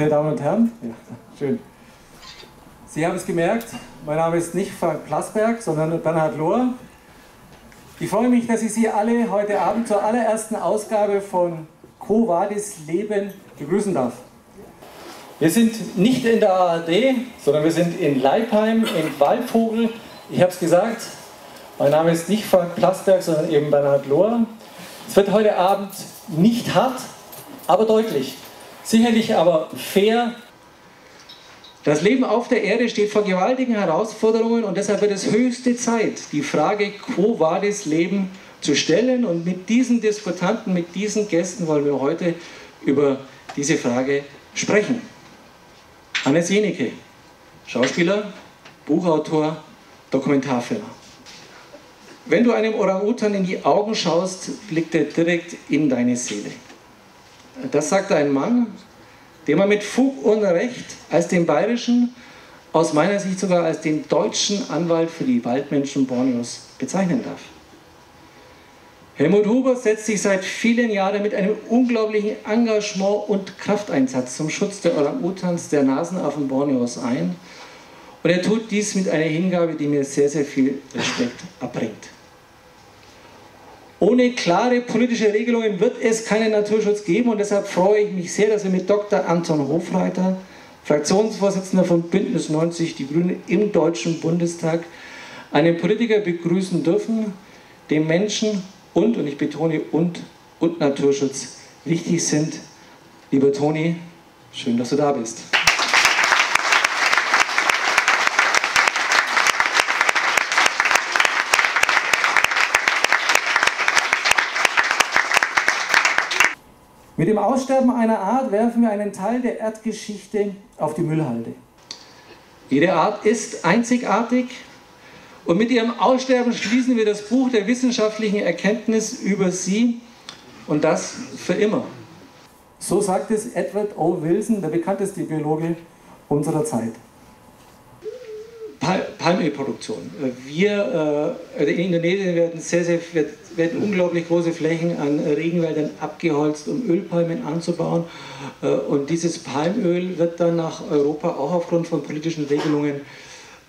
Verehrte Damen und Herren, ja, schön. Sie haben es gemerkt, mein Name ist nicht Frank Plasberg, sondern Bernhard Lohr. Ich freue mich, dass ich Sie alle heute Abend zur allerersten Ausgabe von Quo Vadis Leben begrüßen darf. Wir sind nicht in der ARD, sondern wir sind in Leipheim, in Waldvogel. Ich habe es gesagt, mein Name ist nicht Frank Plasberg, sondern eben Bernhard Lohr. Es wird heute Abend nicht hart, aber deutlich. Sicherlich aber fair. Das Leben auf der Erde steht vor gewaltigen Herausforderungen und deshalb wird es höchste Zeit, die Frage Quo Vadis Leben zu stellen. Und mit diesen Diskutanten, mit diesen Gästen wollen wir heute über diese Frage sprechen. Hannes Jenecke, Schauspieler, Buchautor, Dokumentarfilmer. Wenn du einem Orang-Utan in die Augen schaust, blickt er direkt in deine Seele. Das sagt ein Mann, den man mit Fug und Recht als den bayerischen, aus meiner Sicht sogar als den deutschen Anwalt für die Waldmenschen Borneos bezeichnen darf. Helmut Huber setzt sich seit vielen Jahren mit einem unglaublichen Engagement und Krafteinsatz zum Schutz der Orang-Utans, der Nasenaffen Borneos ein. Und er tut dies mit einer Hingabe, die mir sehr, sehr viel Respekt abbringt. Ohne klare politische Regelungen wird es keinen Naturschutz geben und deshalb freue ich mich sehr, dass wir mit Dr. Anton Hofreiter, Fraktionsvorsitzender von Bündnis 90 Die Grünen im Deutschen Bundestag, einen Politiker begrüßen dürfen, dem Menschen und, und ich betone und, und Naturschutz wichtig sind. Lieber Toni, schön, dass du da bist. Mit dem Aussterben einer Art werfen wir einen Teil der Erdgeschichte auf die Müllhalde. Jede Art ist einzigartig und mit ihrem Aussterben schließen wir das Buch der wissenschaftlichen Erkenntnis über sie und das für immer. So sagt es Edward O. Wilson, der bekannteste Biologe unserer Zeit. Palmölproduktion. Wir äh, in Indonesien werden, sehr, sehr, werden unglaublich große Flächen an Regenwäldern abgeholzt, um Ölpalmen anzubauen. Äh, und dieses Palmöl wird dann nach Europa auch aufgrund von politischen Regelungen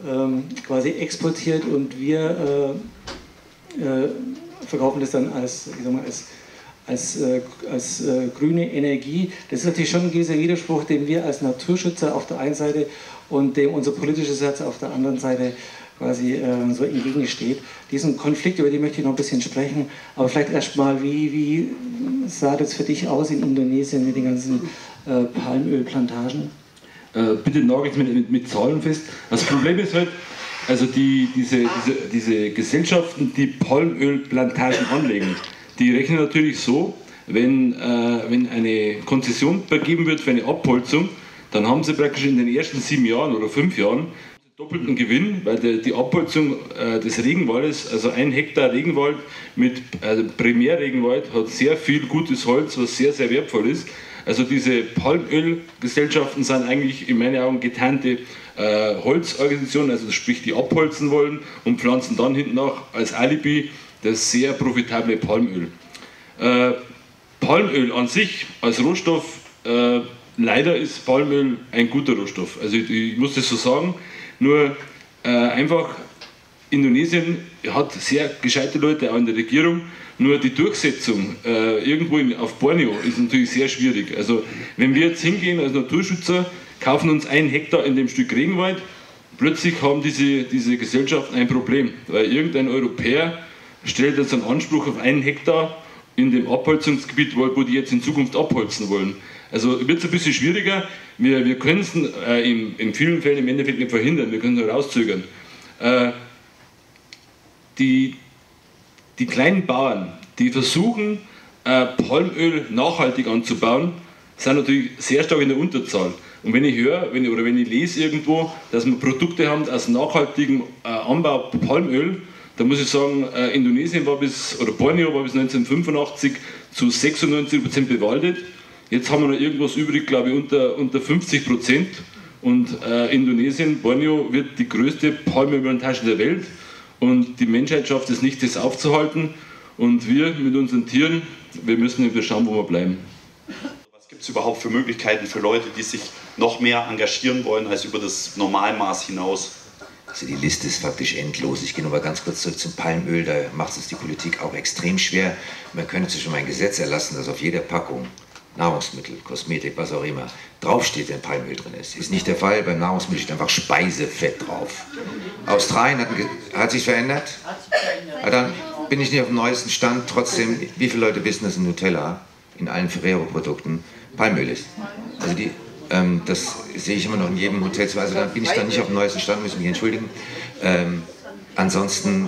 ähm, quasi exportiert und wir äh, äh, verkaufen das dann als, ich sag mal, als als, äh, als äh, grüne Energie. Das ist natürlich schon ein gewisser Widerspruch, den wir als Naturschützer auf der einen Seite und dem unser politisches Herz auf der anderen Seite quasi äh, so entgegensteht. Diesen Konflikt, über den möchte ich noch ein bisschen sprechen, aber vielleicht erstmal, wie, wie sah das für dich aus in Indonesien mit den ganzen äh, Palmölplantagen? Äh, bitte nagelt mit, mit, mit Zahlen fest. Das Problem ist halt, also die, diese, diese, diese Gesellschaften, die Palmölplantagen anlegen, die rechnen natürlich so, wenn, äh, wenn eine Konzession vergeben wird für eine Abholzung, dann haben sie praktisch in den ersten sieben Jahren oder fünf Jahren doppelten Gewinn, weil der, die Abholzung äh, des Regenwaldes, also ein Hektar Regenwald mit also Primärregenwald, hat sehr viel gutes Holz, was sehr, sehr wertvoll ist. Also diese Palmölgesellschaften sind eigentlich in meinen Augen getarnte äh, Holzorganisationen, also sprich die abholzen wollen und pflanzen dann hinten nach als Alibi das sehr profitable Palmöl. Äh, Palmöl an sich als Rohstoff, äh, leider ist Palmöl ein guter Rohstoff. Also ich, ich muss das so sagen, nur äh, einfach Indonesien hat sehr gescheite Leute auch in der Regierung, nur die Durchsetzung äh, irgendwo in, auf Borneo ist natürlich sehr schwierig. Also wenn wir jetzt hingehen als Naturschützer, kaufen uns ein Hektar in dem Stück Regenwald, plötzlich haben diese, diese Gesellschaften ein Problem, weil irgendein Europäer stellt jetzt einen Anspruch auf einen Hektar in dem Abholzungsgebiet, wo die jetzt in Zukunft abholzen wollen. Also wird es ein bisschen schwieriger. Wir, wir können es äh, in, in, vielen Fällen im Endeffekt nicht verhindern, wir können es nur rauszögern. Äh, die, die kleinen Bauern, die versuchen, äh, Palmöl nachhaltig anzubauen, sind natürlich sehr stark in der Unterzahl. Und wenn ich höre wenn ich, oder wenn ich lese irgendwo, dass wir Produkte haben aus nachhaltigem äh, Anbau Palmöl, da muss ich sagen, äh, Indonesien war bis, oder Borneo war bis 1985 zu 96% bewaldet. Jetzt haben wir noch irgendwas übrig, glaube ich, unter, unter 50% Und äh, Indonesien, Borneo, wird die größte Palmölplantage der Welt. Und die Menschheit schafft es nicht, das aufzuhalten. Und wir mit unseren Tieren, wir müssen wieder schauen, wo wir bleiben es überhaupt für Möglichkeiten für Leute, die sich noch mehr engagieren wollen als über das Normalmaß hinaus? Also die Liste ist faktisch endlos. Ich gehe nur mal ganz kurz zurück zum Palmöl. Da macht es die Politik auch extrem schwer. Man könnte sich schon mal ein Gesetz erlassen, dass auf jeder Packung Nahrungsmittel, Kosmetik, was auch immer, draufsteht, wenn Palmöl drin ist. Ist nicht der Fall. Beim Nahrungsmittel steht einfach Speisefett drauf. Australien hat, hat sich verändert. Ja, dann bin ich nicht auf dem neuesten Stand. Trotzdem, wie viele Leute wissen, dass in Nutella, in allen Ferrero-Produkten, Palmöl ist? Also die, ähm, das sehe ich immer noch in jedem Hotel. Also dann bin ich da nicht auf dem neuesten Stand, muss mich entschuldigen. Ähm, ansonsten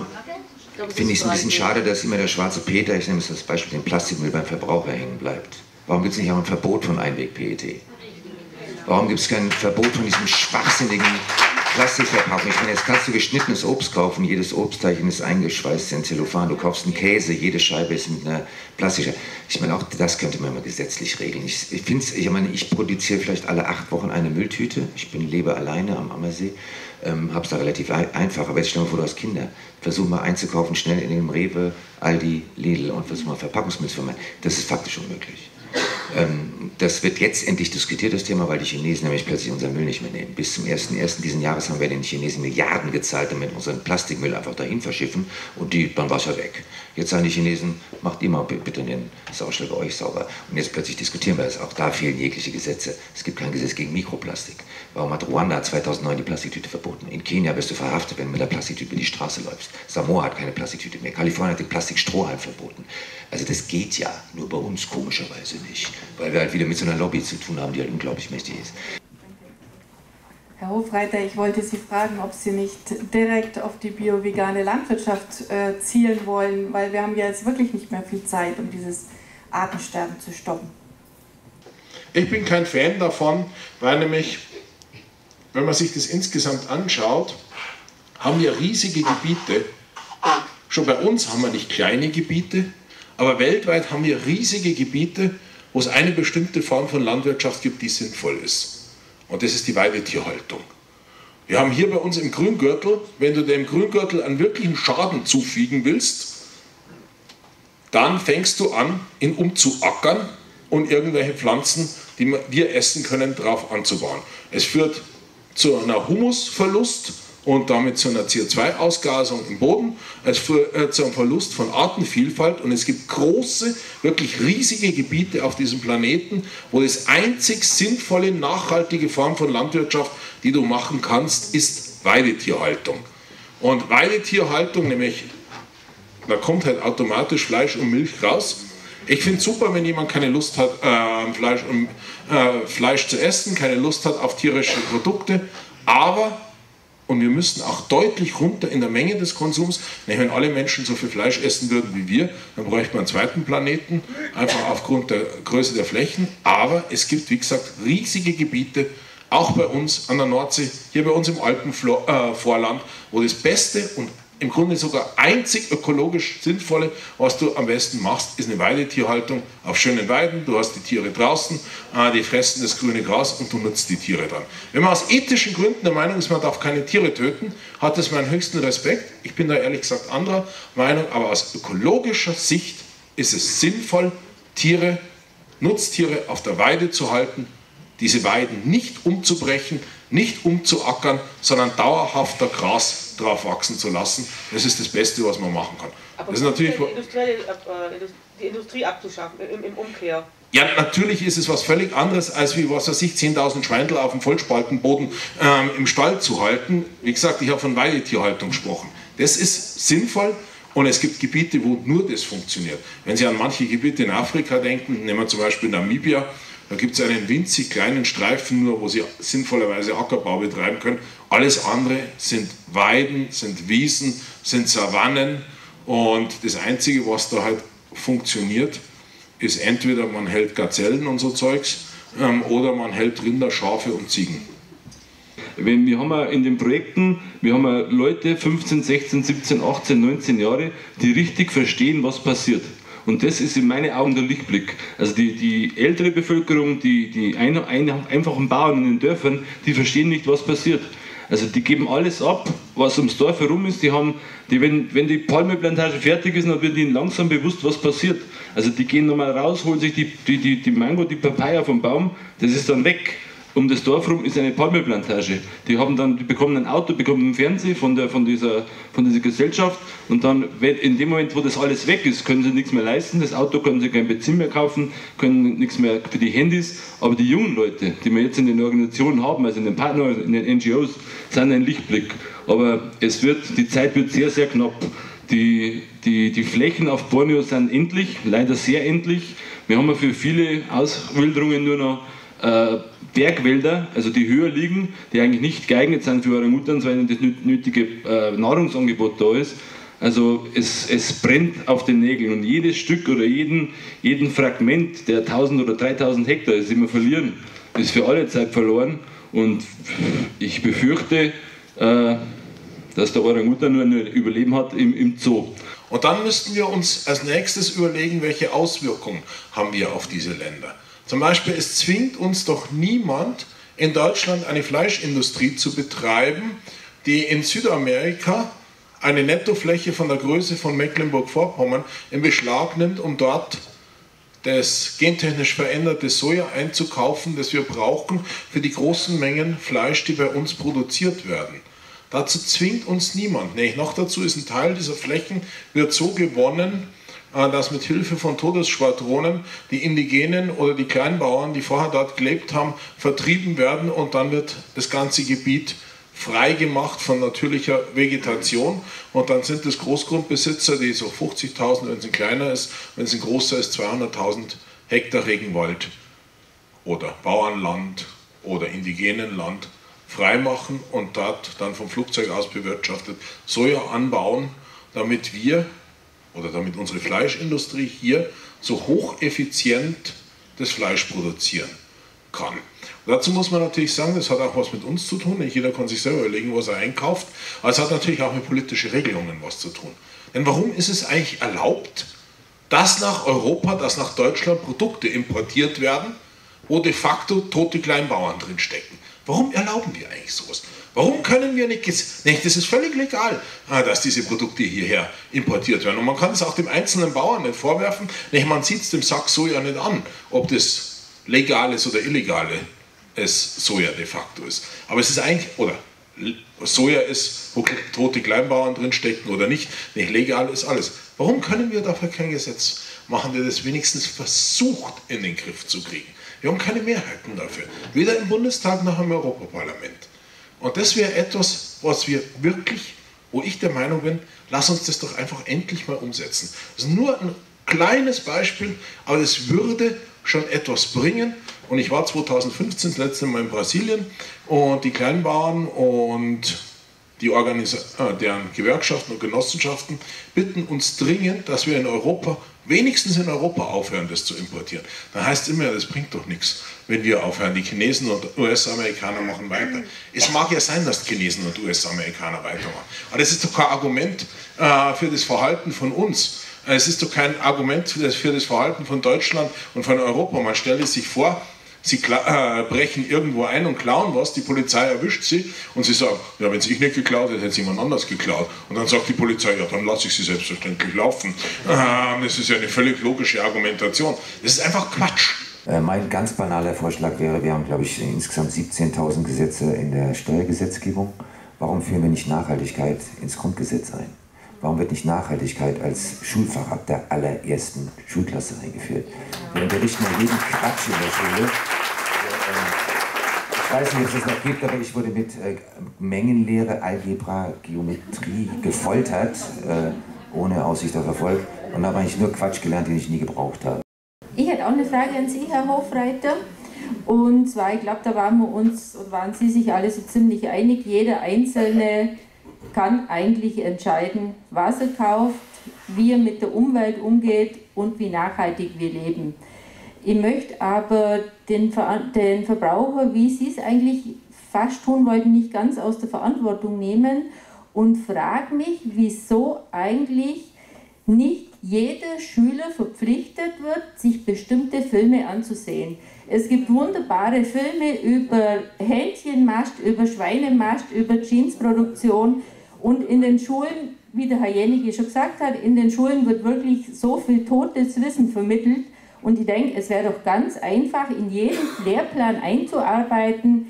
finde ich es ein bisschen schade, dass immer der schwarze Peter, ich nehme es als Beispiel, den Plastikmüll beim Verbraucher hängen bleibt. Warum gibt es nicht auch ein Verbot von Einweg-PET? Warum gibt es kein Verbot von diesem schwachsinnigen Plastikverpackung. Ich meine, jetzt kannst du geschnittenes Obst kaufen, jedes Obstteilchen ist eingeschweißt in Zellophan. Du kaufst einen Käse, jede Scheibe ist mit einer Plastik. Ich meine, auch das könnte man mal gesetzlich regeln. Ich, ich finde ich meine, ich produziere vielleicht alle acht Wochen eine Mülltüte. Ich bin lebe alleine am Ammersee, ähm, habe es da relativ einfach. Aber jetzt stell dir vor, du hast Kinder. Versuch mal einzukaufen, schnell in dem Rewe, Aldi, Lidl und versuch mal Verpackungsmittel zu vermeiden. Das ist faktisch unmöglich. Ähm, das wird jetzt endlich diskutiert, das Thema, weil die Chinesen nämlich plötzlich unseren Müll nicht mehr nehmen. Bis zum 1.1. diesen Jahres haben wir den Chinesen Milliarden gezahlt, damit wir unseren Plastikmüll einfach dahin verschiffen und die, dann war es ja weg. Jetzt sagen die Chinesen, macht immer bitte den Sauschlag bei euch sauber. Und jetzt plötzlich diskutieren wir es. Auch da fehlen jegliche Gesetze. Es gibt kein Gesetz gegen Mikroplastik. Warum hat Ruanda 2009 die Plastiktüte verboten? In Kenia wirst du verhaftet, wenn du mit der Plastiktüte über die Straße läufst. Samoa hat keine Plastiktüte mehr. Kalifornien hat den Plastikstrohhalm verboten. Also das geht ja, nur bei uns komischerweise nicht. Weil wir halt wieder mit so einer Lobby zu tun haben, die halt unglaublich mächtig ist. Herr Hofreiter, ich wollte Sie fragen, ob Sie nicht direkt auf die bio-vegane Landwirtschaft äh, zielen wollen, weil wir haben ja jetzt wirklich nicht mehr viel Zeit, um dieses Artensterben zu stoppen. Ich bin kein Fan davon, weil nämlich, wenn man sich das insgesamt anschaut, haben wir riesige Gebiete. Schon bei uns haben wir nicht kleine Gebiete, aber weltweit haben wir riesige Gebiete, wo es eine bestimmte Form von Landwirtschaft gibt, die sinnvoll ist. Und das ist die Weidetierhaltung. Wir haben hier bei uns im Grüngürtel, wenn du dem Grüngürtel einen wirklichen Schaden zufügen willst, dann fängst du an, ihn umzuackern und irgendwelche Pflanzen, die wir essen können, drauf anzubauen. Es führt zu einem Humusverlust und damit zu einer CO2-Ausgasung im Boden, als äh, zu einem Verlust von Artenvielfalt. Und es gibt große, wirklich riesige Gebiete auf diesem Planeten, wo das einzig sinnvolle, nachhaltige Form von Landwirtschaft, die du machen kannst, ist Weidetierhaltung. Und Weidetierhaltung, nämlich, da kommt halt automatisch Fleisch und Milch raus. Ich finde es super, wenn jemand keine Lust hat, äh, Fleisch, äh, Fleisch zu essen, keine Lust hat auf tierische Produkte, aber und wir müssten auch deutlich runter in der Menge des Konsums. Wenn alle Menschen so viel Fleisch essen würden wie wir, dann bräuchte man einen zweiten Planeten, einfach aufgrund der Größe der Flächen. Aber es gibt, wie gesagt, riesige Gebiete, auch bei uns an der Nordsee, hier bei uns im Alpenvorland, äh, wo das beste und im Grunde sogar einzig ökologisch sinnvolle, was du am besten machst, ist eine Weidetierhaltung auf schönen Weiden. Du hast die Tiere draußen, äh, die fressen das grüne Gras und du nutzt die Tiere dann. Wenn man aus ethischen Gründen der Meinung ist, man darf keine Tiere töten, hat das meinen höchsten Respekt. Ich bin da ehrlich gesagt anderer Meinung, aber aus ökologischer Sicht ist es sinnvoll, Tiere, Nutztiere auf der Weide zu halten, diese Weiden nicht umzubrechen, nicht umzuackern, sondern dauerhafter Gras drauf wachsen zu lassen. Das ist das Beste, was man machen kann. Aber das ist natürlich die Industrie, äh, die Industrie abzuschaffen, im, im, Umkehr. Ja, natürlich ist es was völlig anderes, als wie, was weiß ich, 10.000 Schweindel auf dem Vollspaltenboden ähm, im Stall zu halten. Wie gesagt, ich habe von Weidetierhaltung gesprochen. Das ist sinnvoll, und es gibt Gebiete, wo nur das funktioniert. Wenn Sie an manche Gebiete in Afrika denken, nehmen wir zum Beispiel Namibia, da gibt es einen winzig kleinen Streifen nur, wo Sie sinnvollerweise Ackerbau betreiben können. Alles andere sind Weiden, sind Wiesen, sind Savannen. Und das Einzige, was da halt funktioniert, ist entweder man hält Gazellen und so Zeugs ähm, oder man hält Rinder, Schafe und Ziegen. Wenn wir haben ja in den Projekten, wir haben ja Leute 15, 16, 17, 18, 19 Jahre, die richtig verstehen, was passiert. Und das ist in meinen Augen der Lichtblick. Also die, die ältere Bevölkerung, die, die ein, ein, einfachen Bauern in den Dörfern, die verstehen nicht, was passiert. Also die geben alles ab, was ums Dorf herum ist. Die haben, die, wenn, wenn die Palmeplantage fertig ist, dann wird ihnen langsam bewusst, was passiert. Also die gehen nochmal raus, holen sich die, die, die, die Mango, die Papaya vom Baum, das ist dann weg um das Dorf rum ist eine Palmeplantage. Die, haben dann, die bekommen ein Auto, bekommen einen Fernseher von, von, dieser, von dieser Gesellschaft und dann in dem Moment, wo das alles weg ist, können sie nichts mehr leisten. Das Auto können sie kein Benzin mehr kaufen, können nichts mehr für die Handys. Aber die jungen Leute, die wir jetzt in den Organisationen haben, also in den Partnern, in den NGOs, sind ein Lichtblick. Aber es wird, die Zeit wird sehr, sehr knapp. Die, die, die Flächen auf Borneo sind endlich, leider sehr endlich. Wir haben ja für viele Auswilderungen nur noch äh, Bergwälder, also die höher liegen, die eigentlich nicht geeignet sind für Orang-Utans, weil das nötige äh, Nahrungsangebot da ist. Also es, es brennt auf den Nägeln und jedes Stück oder jeden, jeden Fragment, der 1000 oder 3000 Hektar ist, immer verlieren, ist für alle Zeit verloren. Und ich befürchte, äh, dass der Orang-Utan nur ein Überleben hat im, im Zoo. Und dann müssten wir uns als nächstes überlegen, welche Auswirkungen haben wir auf diese Länder. Zum Beispiel, es zwingt uns doch niemand in Deutschland eine Fleischindustrie zu betreiben, die in Südamerika eine Nettofläche von der Größe von Mecklenburg-Vorpommern in Beschlag nimmt, um dort das gentechnisch veränderte Soja einzukaufen, das wir brauchen für die großen Mengen Fleisch, die bei uns produziert werden. Dazu zwingt uns niemand. Nee, noch dazu ist ein Teil dieser Flächen wird so gewonnen, dass mit Hilfe von Todesschwadronen die Indigenen oder die Kleinbauern, die vorher dort gelebt haben, vertrieben werden und dann wird das ganze Gebiet freigemacht von natürlicher Vegetation. Und dann sind es Großgrundbesitzer, die so 50.000, wenn es ein kleiner ist, wenn es ein großer ist, 200.000 Hektar Regenwald oder Bauernland oder Indigenenland freimachen und dort dann vom Flugzeug aus bewirtschaftet Soja anbauen, damit wir oder damit unsere Fleischindustrie hier so hocheffizient das Fleisch produzieren kann. Und dazu muss man natürlich sagen, das hat auch was mit uns zu tun. Nicht jeder kann sich selber überlegen, was er einkauft. Aber es hat natürlich auch mit politischen Regelungen was zu tun. Denn warum ist es eigentlich erlaubt, dass nach Europa, dass nach Deutschland Produkte importiert werden, wo de facto tote Kleinbauern drinstecken? Warum erlauben wir eigentlich sowas? Warum können wir nicht, nicht, das ist völlig legal, ah, dass diese Produkte hierher importiert werden. Und man kann es auch dem einzelnen Bauern nicht vorwerfen, nicht, man sieht es dem Sack Soja nicht an, ob das legales oder illegale es Soja de facto ist. Aber es ist eigentlich, oder Soja ist, wo tote Kleinbauern drinstecken oder nicht, nicht legal ist alles. Warum können wir dafür kein Gesetz machen, der das wenigstens versucht in den Griff zu kriegen? Wir haben keine Mehrheiten dafür, weder im Bundestag noch im Europaparlament. Und das wäre etwas, was wir wirklich, wo ich der Meinung bin, lass uns das doch einfach endlich mal umsetzen. Das ist nur ein kleines Beispiel, aber es würde schon etwas bringen. Und ich war 2015 das letzte Mal in Brasilien und die Kleinbauern und die Organisa äh, deren Gewerkschaften und Genossenschaften bitten uns dringend, dass wir in Europa, wenigstens in Europa aufhören, das zu importieren. Da heißt es immer, das bringt doch nichts, wenn wir aufhören. Die Chinesen und US-Amerikaner machen weiter. Es mag ja sein, dass Chinesen und US-Amerikaner weitermachen. Aber das ist doch kein Argument äh, für das Verhalten von uns. Es ist doch kein Argument für das, für das Verhalten von Deutschland und von Europa. Man stelle sich vor, sie äh, brechen irgendwo ein und klauen was, die Polizei erwischt sie und sie sagen, ja, wenn es ich nicht geklaut hätte, hätte es jemand anders geklaut. Und dann sagt die Polizei, ja, dann lasse ich sie selbstverständlich laufen. Ähm, das ist ja eine völlig logische Argumentation. Das ist einfach Quatsch. Äh, mein ganz banaler Vorschlag wäre, wir haben, glaube ich, insgesamt 17.000 Gesetze in der Steuergesetzgebung. Warum führen wir nicht Nachhaltigkeit ins Grundgesetz ein? Warum wird nicht Nachhaltigkeit als Schulfach ab der allerersten Schulklasse eingeführt? Wir unterrichten ja jeden Quatsch in der Schule. Ich weiß nicht, ob es das noch gibt, aber ich wurde mit äh, Mengenlehre, Algebra, Geometrie gefoltert, äh, ohne Aussicht auf Erfolg. Und da habe ich nur Quatsch gelernt, den ich nie gebraucht habe. Ich hätte auch eine Frage an Sie, Herr Hofreiter. Und zwar, ich glaube, da waren wir uns und waren Sie sich alle so ziemlich einig, jeder Einzelne kann eigentlich entscheiden, was er kauft, wie er mit der Umwelt umgeht und wie nachhaltig wir leben. Ich möchte aber den, Ver den Verbraucher, wie Sie es eigentlich fast tun wollten, nicht ganz aus der Verantwortung nehmen und frage mich, wieso eigentlich nicht jeder Schüler verpflichtet wird, sich bestimmte Filme anzusehen. Es gibt wunderbare Filme über Hähnchenmast, über Schweinemast, über Jeansproduktion und in den Schulen, wie der Herr Jennige schon gesagt hat, in den Schulen wird wirklich so viel totes Wissen vermittelt und ich denke, es wäre doch ganz einfach, in jeden Lehrplan einzuarbeiten,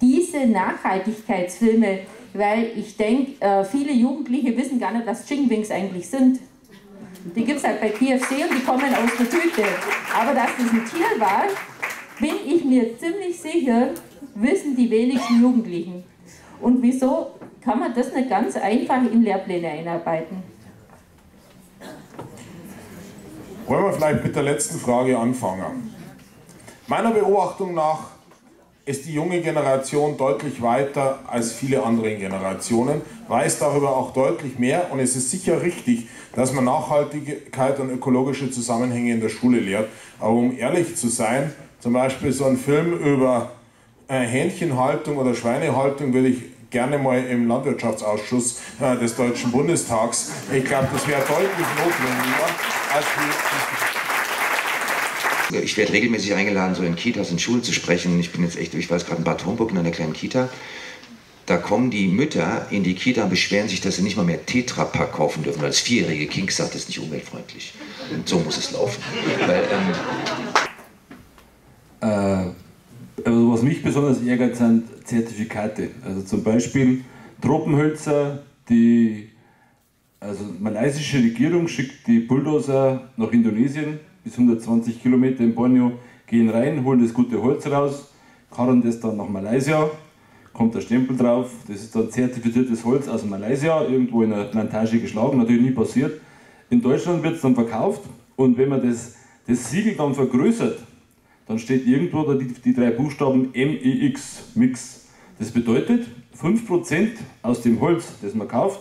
diese Nachhaltigkeitsfilme, weil ich denke, äh, viele Jugendliche wissen gar nicht, was Chingwings eigentlich sind. Die gibt es halt bei KFC und die kommen aus der Tüte. Aber dass das ein Tier war, bin ich mir ziemlich sicher, wissen die wenigsten Jugendlichen. Und wieso kann man das nicht ganz einfach in Lehrpläne einarbeiten? Wollen wir vielleicht mit der letzten Frage anfangen? Meiner Beobachtung nach ist die junge Generation deutlich weiter als viele andere Generationen, weiß darüber auch deutlich mehr und es ist sicher richtig, dass man Nachhaltigkeit und ökologische Zusammenhänge in der Schule lehrt. Aber um ehrlich zu sein, zum Beispiel so ein Film über äh, Hähnchenhaltung oder Schweinehaltung würde ich gerne mal im Landwirtschaftsausschuss äh, des Deutschen Bundestags. Ich glaube, das wäre deutlich notwendiger als die ich werde regelmäßig eingeladen, so in Kitas und Schulen zu sprechen. Ich bin jetzt echt, ich weiß gerade in Bad Homburg in einer kleinen Kita. Da kommen die Mütter in die Kita und beschweren sich, dass sie nicht mal mehr Tetrapack kaufen dürfen, weil das vierjährige Kind sagt, das ist nicht umweltfreundlich. Und so muss es laufen. Weil, ähm äh, also was mich besonders ärgert, sind Zertifikate. Also zum Beispiel Tropenhölzer, die also malaysische Regierung schickt die Bulldozer nach Indonesien bis 120 Kilometer in Borneo, gehen rein, holen das gute Holz raus, karren das dann nach Malaysia, kommt der Stempel drauf, das ist dann zertifiziertes Holz aus Malaysia, irgendwo in einer Plantage geschlagen, natürlich nie passiert. In Deutschland wird es dann verkauft und wenn man das, das Siegel dann vergrößert, dann steht irgendwo da die, die drei Buchstaben MEX, Mix. Das bedeutet, 5% aus dem Holz, das man kauft,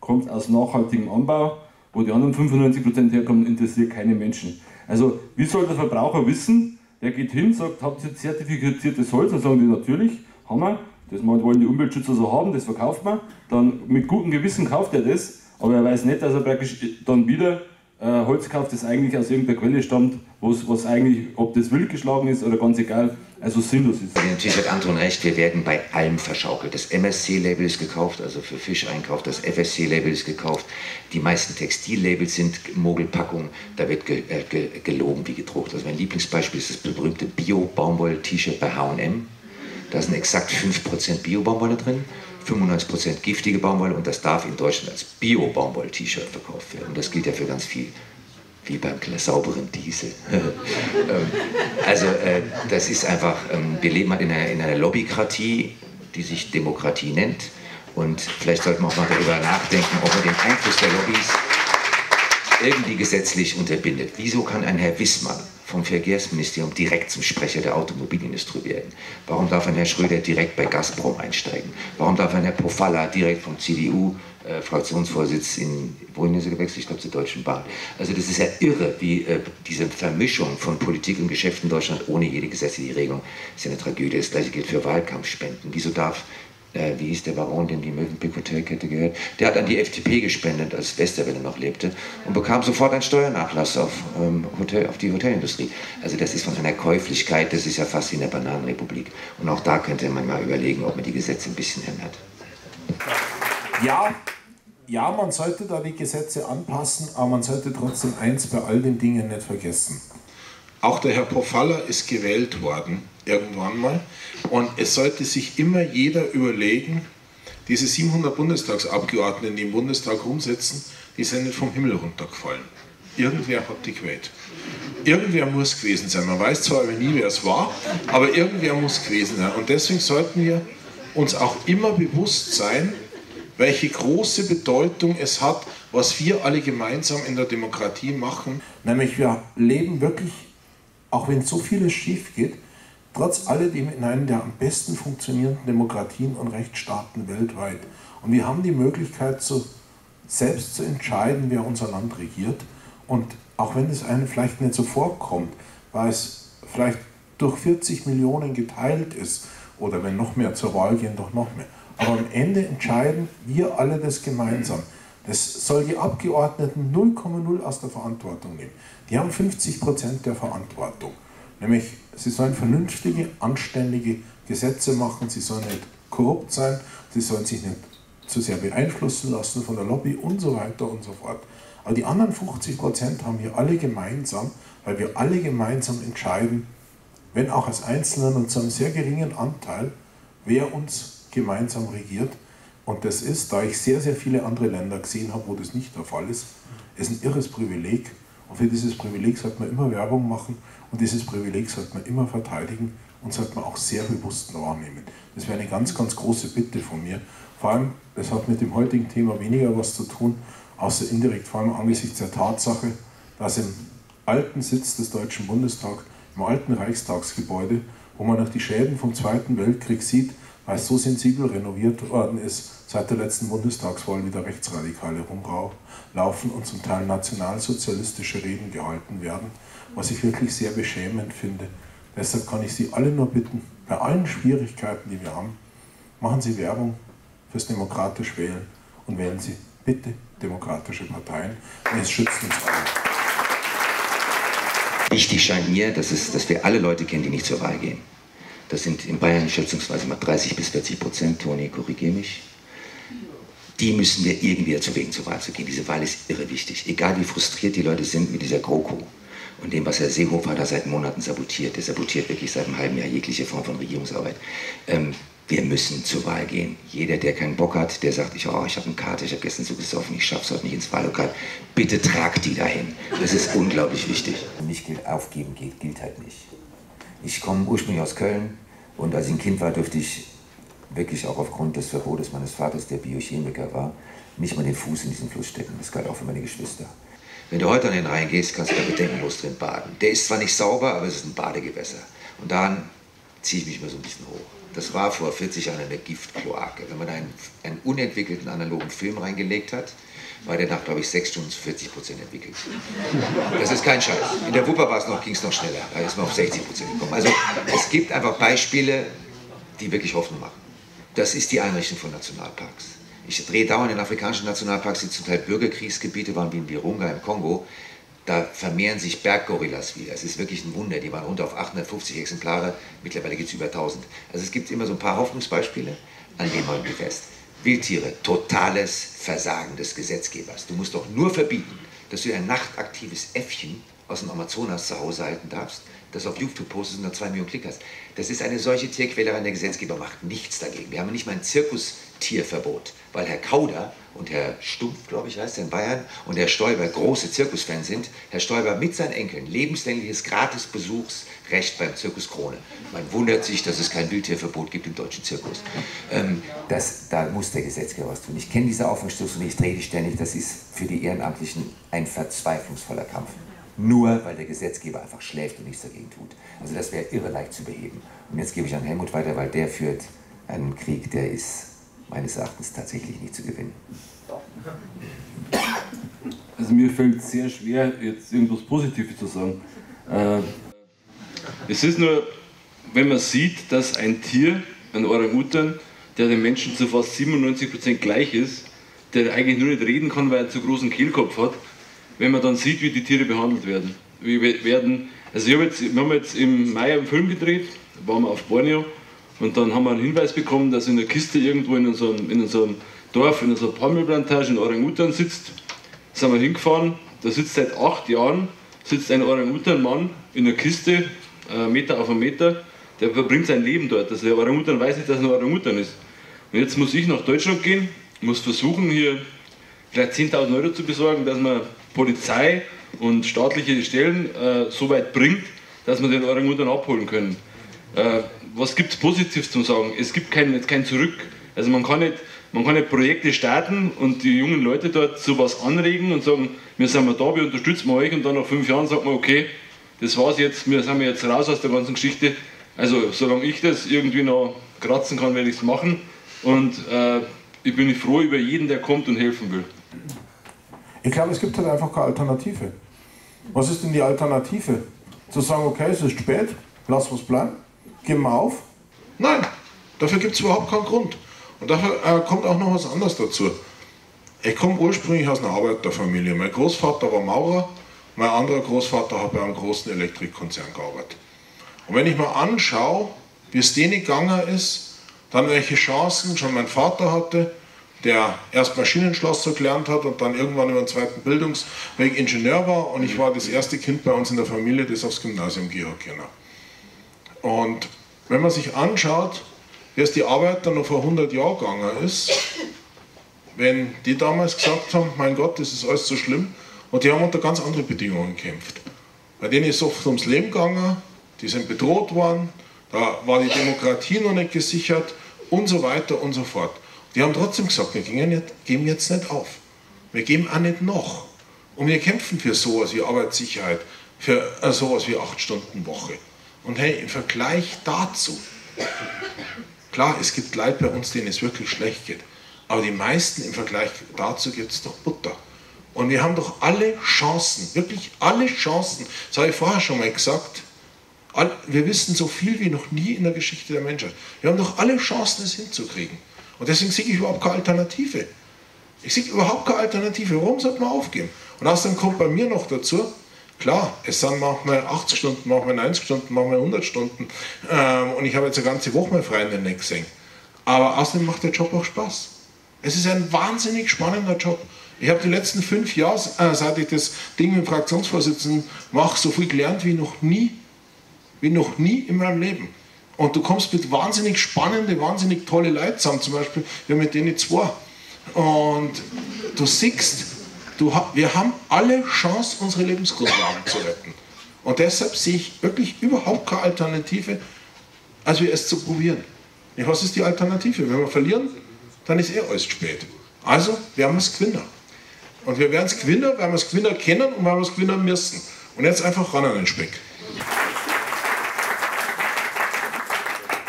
kommt aus nachhaltigem Anbau, wo die anderen 95% herkommen, interessiert keine Menschen. Also, wie soll der Verbraucher wissen, der geht hin, sagt, habt ihr zertifiziertes Holz? Dann sagen die natürlich, haben wir, das wollen die Umweltschützer so haben, das verkauft man. Dann mit gutem Gewissen kauft er das, aber er weiß nicht, dass er praktisch dann wieder äh, Holz kauft, das eigentlich aus irgendeiner Quelle stammt, was eigentlich, ob das wild geschlagen ist oder ganz egal, also sinnlos ist. Natürlich hat Anton recht, wir werden bei allem verschaukelt. Das MSC-Label ist gekauft, also für Fischeinkauf, das FSC-Label ist gekauft. Die meisten Textillabels sind Mogelpackungen, da wird ge äh, ge gelogen wie gedruckt. Also mein Lieblingsbeispiel ist das berühmte Bio-Baumwoll-T-Shirt bei H&M. Da sind exakt 5% Bio-Baumwolle drin. 95% giftige Baumwolle und das darf in Deutschland als Bio-Baumwoll-T-Shirt verkauft werden. Und das gilt ja für ganz viel, wie beim sauberen Diesel. Ähm, also äh, das ist einfach, ähm, wir leben halt in einer, in einer Lobbykratie, die sich Demokratie nennt. Und vielleicht sollten wir auch mal darüber nachdenken, ob man den Einfluss der Lobbys irgendwie gesetzlich unterbindet. Wieso kann ein Herr Wissmann vom Verkehrsministerium direkt zum Sprecher der Automobilindustrie werden? Warum darf ein Herr Schröder direkt bei Gazprom einsteigen? Warum darf ein Herr Pofalla direkt vom CDU äh, Fraktionsvorsitz in, wohin ist gewechselt? Ich glaube zur Deutschen Bahn. Also das ist ja irre, wie äh, diese Vermischung von Politik und Geschäft in Deutschland ohne jede gesetzliche Regelung ist ja eine Tragödie. Das gleiche gilt für Wahlkampfspenden. Wieso darf äh, wie hieß der Baron, dem die Mövenpick Hotelkette gehört, der hat an die FDP gespendet, als Westerwelle noch lebte, und bekam sofort einen Steuernachlass auf, ähm, Hotel, auf die Hotelindustrie. Also das ist von einer Käuflichkeit, das ist ja fast wie in der Bananenrepublik. Und auch da könnte man mal überlegen, ob man die Gesetze ein bisschen ändert. Ja, ja, man sollte da die Gesetze anpassen, aber man sollte trotzdem eins bei all den Dingen nicht vergessen. Auch der Herr Pofalla ist gewählt worden, irgendwann mal. Und es sollte sich immer jeder überlegen, diese 700 Bundestagsabgeordneten, die im Bundestag rumsitzen, die sind nicht vom Himmel runtergefallen. Irgendwer hat die gewählt. Irgendwer muss gewesen sein. Man weiß zwar nie, wer es war, aber irgendwer muss gewesen sein. Und deswegen sollten wir uns auch immer bewusst sein, welche große Bedeutung es hat, was wir alle gemeinsam in der Demokratie machen. Nämlich wir leben wirklich, auch wenn so vieles schief geht, trotz alledem in einer der am besten funktionierenden Demokratien und Rechtsstaaten weltweit. Und wir haben die Möglichkeit, zu, selbst zu entscheiden, wer unser Land regiert. Und auch wenn es einem vielleicht nicht so vorkommt, weil es vielleicht durch 40 Millionen geteilt ist, oder wenn noch mehr zur Wahl gehen, doch noch mehr. Aber am Ende entscheiden wir alle das gemeinsam. Das soll die Abgeordneten 0,0 aus der Verantwortung nehmen. Die haben 50 Prozent der Verantwortung. Nämlich, sie sollen vernünftige, anständige Gesetze machen, sie sollen nicht korrupt sein, sie sollen sich nicht zu sehr beeinflussen lassen von der Lobby und so weiter und so fort. Aber die anderen 50 Prozent haben wir alle gemeinsam, weil wir alle gemeinsam entscheiden, wenn auch als Einzelnen und zu einem sehr geringen Anteil, wer uns gemeinsam regiert. Und das ist, da ich sehr, sehr viele andere Länder gesehen habe, wo das nicht der Fall ist, ist ein irres Privileg. Und für dieses Privileg sollte man immer Werbung machen und dieses Privileg sollte man immer verteidigen und sollte man auch sehr bewusst wahrnehmen. Das wäre eine ganz, ganz große Bitte von mir. Vor allem, das hat mit dem heutigen Thema weniger was zu tun, außer indirekt, vor allem angesichts der Tatsache, dass im alten Sitz des Deutschen Bundestags, im alten Reichstagsgebäude, wo man noch die Schäden vom Zweiten Weltkrieg sieht, weil es so sensibel renoviert worden ist, seit der letzten Bundestagswahl wieder Rechtsradikale rumlaufen und zum Teil nationalsozialistische Reden gehalten werden, was ich wirklich sehr beschämend finde. Deshalb kann ich Sie alle nur bitten, bei allen Schwierigkeiten, die wir haben, machen Sie Werbung fürs demokratisch Wählen und wählen Sie bitte demokratische Parteien. Es schützt uns alle. Wichtig scheint mir, dass, es, dass wir alle Leute kennen, die nicht zur Wahl gehen. Das sind in Bayern schätzungsweise mal 30 bis 40 Prozent. Toni, korrigiere mich. Die müssen wir irgendwie dazu wegen, zur Wahl zu gehen. Diese Wahl ist irre wichtig. Egal wie frustriert die Leute sind mit dieser GroKo und dem, was Herr Seehofer da seit Monaten sabotiert. Der sabotiert wirklich seit einem halben Jahr jegliche Form von Regierungsarbeit. Ähm, wir müssen zur Wahl gehen. Jeder, der keinen Bock hat, der sagt, ich, oh, ich habe eine Karte, ich habe gestern so gesoffen, ich schaffe es heute nicht ins Wahllokal, bitte trag die dahin. Das ist unglaublich wichtig. Nicht aufgeben geht, gilt halt nicht. Ich komme ursprünglich aus Köln und als ich ein Kind war, durfte ich wirklich auch aufgrund des Verbotes meines Vaters, der Biochemiker war, nicht mal den Fuß in diesen Fluss stecken. Das galt auch für meine Geschwister. Wenn du heute an den Rhein gehst, kannst du da bedenkenlos drin baden. Der ist zwar nicht sauber, aber es ist ein Badegewässer. Und daran ziehe ich mich mal so ein bisschen hoch. Das war vor 40 Jahren eine Giftkloake. Wenn man einen, einen unentwickelten analogen Film reingelegt hat, war der nach, glaube ich, 6 Stunden 40 Prozent entwickelt. Das ist kein Scheiß. In der Wupper ging es noch schneller. Da ist man auf 60 Prozent gekommen. Also es gibt einfach Beispiele, die wirklich Hoffnung machen. Das ist die Einrichtung von Nationalparks. Ich drehe dauernd in afrikanischen Nationalparks, die zum Teil Bürgerkriegsgebiete waren, wie in Virunga im Kongo. Da vermehren sich Berggorillas wieder. Es ist wirklich ein Wunder. Die waren runter auf 850 Exemplare. Mittlerweile gibt es über 1000. Also es gibt immer so ein paar Hoffnungsbeispiele, an denen man fest. Wildtiere, totales Versagen des Gesetzgebers. Du musst doch nur verbieten, dass du ein nachtaktives Äffchen aus dem Amazonas zu Hause halten darfst, das auf YouTube postest und dann zwei Millionen Klick hast. Das ist eine solche Tierquälerei, der Gesetzgeber macht nichts dagegen. Wir haben nicht mal ein Zirkustierverbot, weil Herr Kauder und Herr Stumpf, glaube ich, heißt er in Bayern, und Herr Stoiber große Zirkusfans sind. Herr Stoiber mit seinen Enkeln lebenslängliches Gratisbesuchsrecht beim Zirkus Krone. Man wundert sich, dass es kein Wildtierverbot gibt im deutschen Zirkus. Ähm, das, da muss der Gesetzgeber was tun. Ich kenne diese Aufwärtsstoß und ich drehe die ständig. Das ist für die Ehrenamtlichen ein verzweiflungsvoller Kampf nur weil der Gesetzgeber einfach schläft und nichts dagegen tut. Also das wäre irre leicht zu beheben. Und jetzt gebe ich an Helmut weiter, weil der führt einen Krieg, der ist meines Erachtens tatsächlich nicht zu gewinnen. Also mir fällt es sehr schwer, jetzt irgendwas Positives zu sagen. Äh, es ist nur, wenn man sieht, dass ein Tier, ein Orang-Utan, der den Menschen zu fast 97% gleich ist, der eigentlich nur nicht reden kann, weil er zu großen Kehlkopf hat, wenn man dann sieht, wie die Tiere behandelt werden. Wir werden also hab jetzt, wir haben jetzt im Mai einen Film gedreht, waren wir auf Borneo und dann haben wir einen Hinweis bekommen, dass in der Kiste irgendwo in unserem, in unserem Dorf, in unserer Palmölplantage ein Orang-Utan sitzt. Da sind wir hingefahren, da sitzt seit acht Jahren sitzt ein Orang-Utan-Mann in der Kiste, äh, Meter auf einen Meter, der verbringt sein Leben dort. Also der Orang-Utan weiß nicht, dass er ein Orang-Utan ist. Und jetzt muss ich nach Deutschland gehen, muss versuchen, hier vielleicht 10.000 Euro zu besorgen, dass man Polizei und staatliche Stellen äh, so weit bringt, dass wir den Orang-Utan abholen können. Äh, was gibt es positiv zu sagen? Es gibt kein, kein Zurück. Also man kann, nicht, man kann nicht Projekte starten und die jungen Leute dort sowas anregen und sagen, wir sind mal da, wir unterstützen euch und dann nach fünf Jahren sagt man, okay, das war's jetzt, wir sind jetzt raus aus der ganzen Geschichte. Also solange ich das irgendwie noch kratzen kann, werde ich es machen und äh, ich bin froh über jeden, der kommt und helfen will. Ich glaube, es gibt halt einfach keine Alternative. Was ist denn die Alternative? Zu sagen, okay, es ist spät, lass was bleiben, geben wir auf? Nein, dafür gibt es überhaupt keinen Grund. Und dafür äh, kommt auch noch was anderes dazu. Ich komme ursprünglich aus einer Arbeiterfamilie. Mein Großvater war Maurer, mein anderer Großvater hat bei einem großen Elektrikkonzern gearbeitet. Und wenn ich mal anschaue, wie es denen gegangen ist, dann welche Chancen schon mein Vater hatte, der erst Maschinenschlosser gelernt hat und dann irgendwann über den zweiten Bildungsweg Ingenieur war. Und ich war das erste Kind bei uns in der Familie, das aufs Gymnasium gehen hat. Und wenn man sich anschaut, wie es die Arbeit dann noch vor 100 Jahren gegangen ist, wenn die damals gesagt haben, mein Gott, das ist alles so schlimm, und die haben unter ganz anderen Bedingungen gekämpft. Bei denen ist es oft ums Leben gegangen, die sind bedroht worden, da war die Demokratie noch nicht gesichert und so weiter und so fort. Die haben trotzdem gesagt, wir geben jetzt nicht auf. Wir geben auch nicht noch. Und wir kämpfen für sowas wie Arbeitssicherheit, für äh, sowas wie 8-Stunden-Woche. Und hey, im Vergleich dazu, klar, es gibt Leute bei uns, denen es wirklich schlecht geht. Aber die meisten im Vergleich dazu gibt es doch Butter. Und wir haben doch alle Chancen, wirklich alle Chancen, das habe ich vorher schon mal gesagt, wir wissen so viel wie noch nie in der Geschichte der Menschheit. Wir haben doch alle Chancen, es hinzukriegen. Und deswegen sehe ich überhaupt keine Alternative. Ich sehe überhaupt keine Alternative. Warum sollte man aufgeben? Und außerdem kommt bei mir noch dazu, klar, es sind manchmal 80 Stunden, manchmal 90 Stunden, manchmal 100 Stunden. Ähm, und ich habe jetzt eine ganze Woche mal frei in den Neck gesehen. Aber außerdem macht der Job auch Spaß. Es ist ein wahnsinnig spannender Job. Ich habe die letzten fünf Jahre, äh, seit ich das Ding mit dem Fraktionsvorsitzenden mache, so viel gelernt wie noch nie. Wie noch nie in meinem Leben. Und du kommst mit wahnsinnig spannende, wahnsinnig tolle Leuten zusammen. Zum Beispiel, wir mit denen zwei. Und du siehst, du, wir haben alle Chance, unsere Lebensgrundlagen zu retten. Und deshalb sehe ich wirklich überhaupt keine Alternative, als wir es zu probieren. Was ist die Alternative? Wenn wir verlieren, dann ist eh alles spät. Also werden wir es Gewinner. Und wir werden es Gewinner, weil wir es Gewinner kennen und weil wir es Gewinner müssen. Und jetzt einfach ran an den Speck.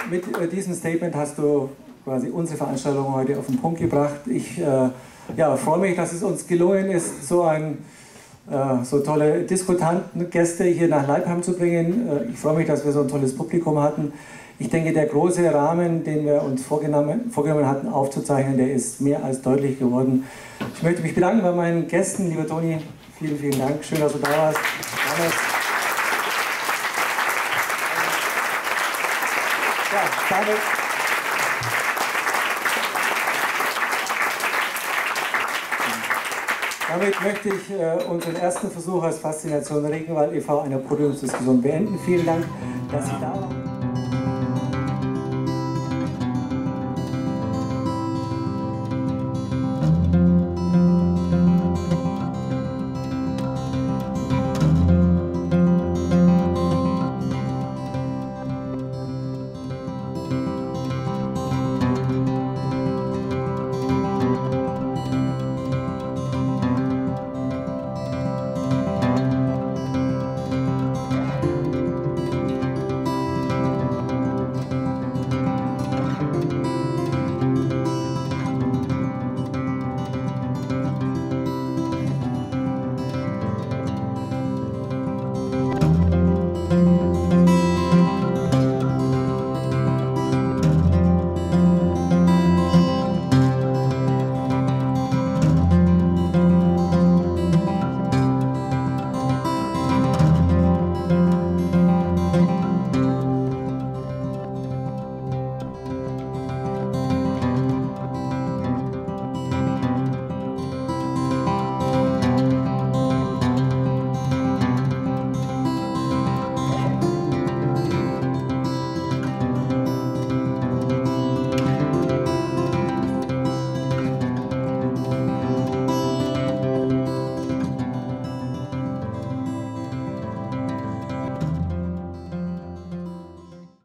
Mit äh, diesem Statement hast du quasi unsere Veranstaltung heute auf den Punkt gebracht. Ich äh, ja, freue mich, dass es uns gelungen ist, so ein äh, so tolle Diskutanten, Gäste hier nach Leipheim zu bringen. Äh, ich freue mich, dass wir so ein tolles Publikum hatten. Ich denke, der große Rahmen, den wir uns vorgenommen, vorgenommen hatten aufzuzeichnen, der ist mehr als deutlich geworden. Ich möchte mich bedanken bei meinen Gästen, lieber Toni. Vielen, vielen Dank. Schön, dass du da warst. Damals. Ja, damit, damit möchte ich äh, unseren ersten Versuch als Faszination Regenwald e.V. einer Podiumsdiskussion beenden. Vielen Dank, dass Sie da waren.